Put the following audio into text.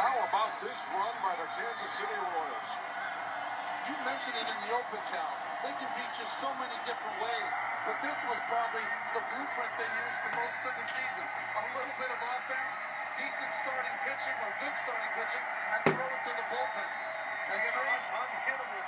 How about this run by the Kansas City Royals? You mentioned it in the open, count. They can beat you so many different ways, but this was probably the blueprint they used for most of the season. A little bit of offense, decent starting pitching or good starting pitching, and throw it to the bullpen. And then unhittable.